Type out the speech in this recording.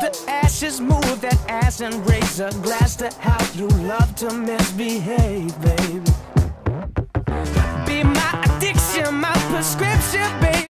The ashes, move that ass and raise a glass to how you love to misbehave, baby. Be my addiction, my prescription, baby.